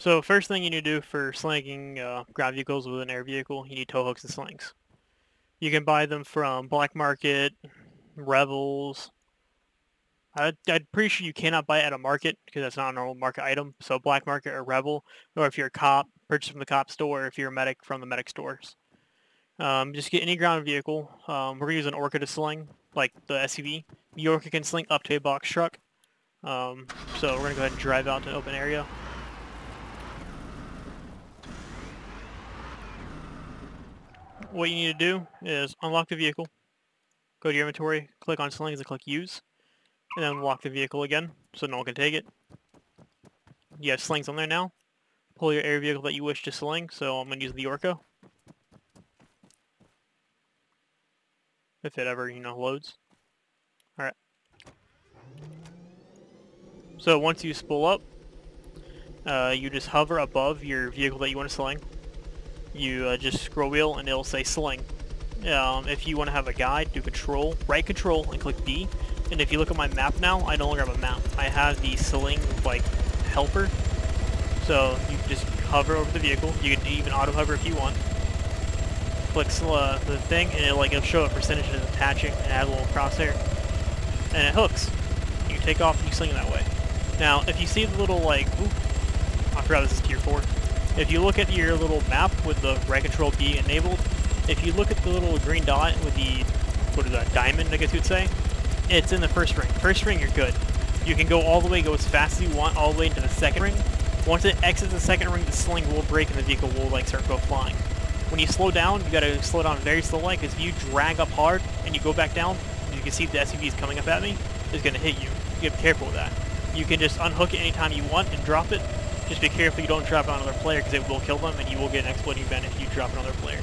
So first thing you need to do for slinging uh, ground vehicles with an air vehicle, you need tow hooks and slings. You can buy them from Black Market, Rebels. I, I'm pretty sure you cannot buy it at a market because that's not a normal market item. So Black Market or Rebel, or if you're a cop, purchase from the cop store. If you're a medic, from the medic stores. Um, just get any ground vehicle. Um, we're gonna use an Orca to sling, like the SUV. The Orca can sling up to a box truck. Um, so we're gonna go ahead and drive out to an open area. What you need to do is unlock the vehicle, go to your inventory, click on slings and click use, and then unlock the vehicle again so no one can take it. You have slings on there now. Pull your air vehicle that you wish to sling, so I'm going to use the Orca. If it ever, you know, loads. Alright. So once you spool up, uh, you just hover above your vehicle that you want to sling you uh, just scroll wheel and it'll say sling. Um, if you want to have a guide, do control, right control, and click B. And if you look at my map now, I no longer have a map. I have the sling, like, helper. So you just hover over the vehicle. You can even auto hover if you want. Click uh, the thing, and it'll, like, it'll show a percentage of attaching and add a little crosshair. And it hooks. You take off and you sling that way. Now, if you see the little, like, oop, I forgot this is tier 4. If you look at your little map with the right control being enabled, if you look at the little green dot with the, what is that, diamond I guess you'd say, it's in the first ring. First ring, you're good. You can go all the way, go as fast as you want, all the way into the second ring. Once it exits the second ring, the sling will break and the vehicle will like start go flying. When you slow down, you gotta slow down very slowly, because if you drag up hard and you go back down, you can see the SUV is coming up at me, it's gonna hit you. You gotta be careful with that. You can just unhook it anytime you want and drop it, just be careful you don't drop another player because it will kill them and you will get an exploding event if you drop another player.